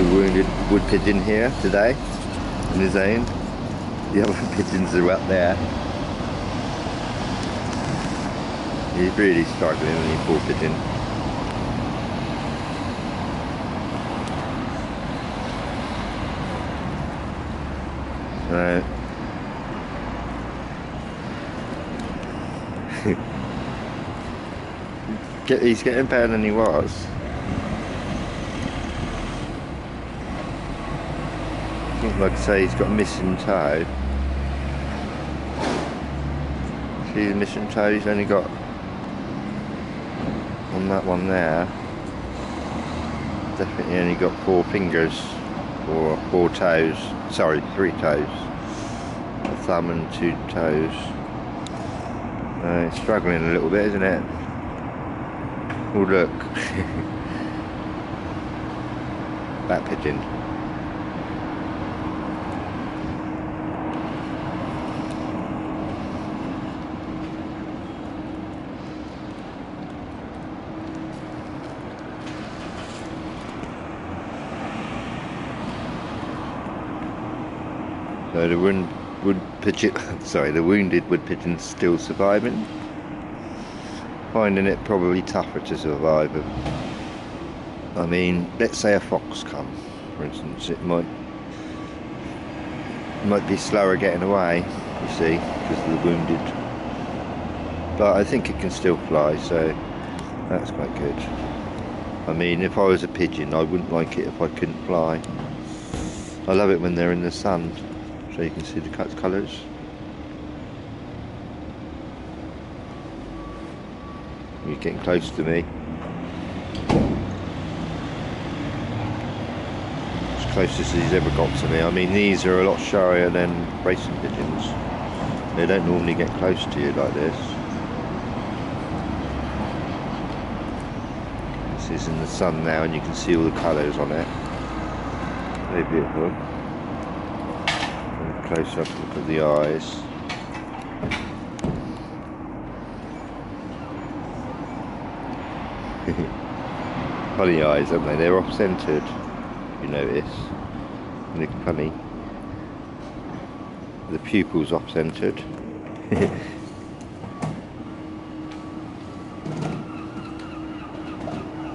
a wounded wood pigeon here today in his own. The other pigeons are up there. He's really struggling, and he poor pigeon. Get, he's getting better than he was. Like I say, he's got a missing toe. See the missing toe he's only got on that one there. Definitely only got four fingers or four toes. Sorry, three toes. A thumb and two toes. Uh, it's struggling a little bit, isn't it? Oh look. that pigeon. So the wound, wood pigeon, sorry, the wounded wood pigeon's still surviving finding it probably tougher to survive. I mean, let's say a fox come, for instance, it might might be slower getting away, you see, because of the wounded. But I think it can still fly, so that's quite good. I mean, if I was a pigeon, I wouldn't like it if I couldn't fly. I love it when they're in the sun, so you can see the colours. You're getting close to me. As close as he's ever got to me. I mean, these are a lot shyer than racing pigeons. They don't normally get close to you like this. This is in the sun now and you can see all the colours on it. Very beautiful. Close up look at the eyes. funny eyes, aren't they? They're off-centered, you notice. They look funny. The pupils off-centered.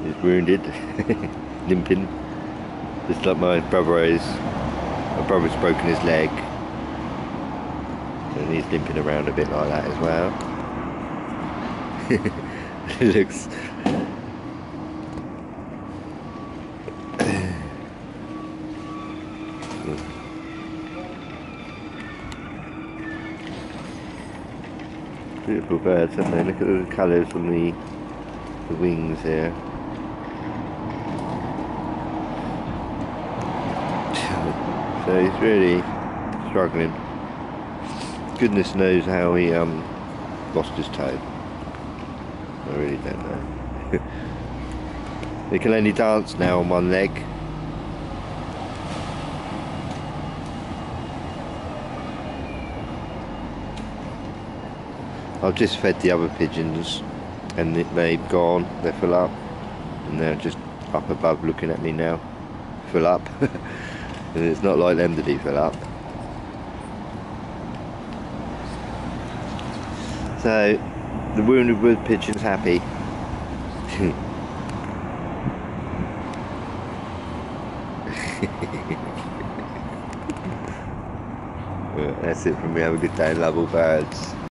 He's wounded, limping. Just like my brother is. My brother's broken his leg. And he's limping around a bit like that as well. it looks Beautiful birds, haven't they? Look at the colours on the, the wings here. so he's really struggling. Goodness knows how he um, lost his toe. I really don't know. he can only dance now on one leg. I've just fed the other pigeons and they've gone, they're full up and they're just up above looking at me now, full up and it's not like them to be full up. So the wounded wood pigeon's happy. well, that's it from me. Have a good day, love all birds.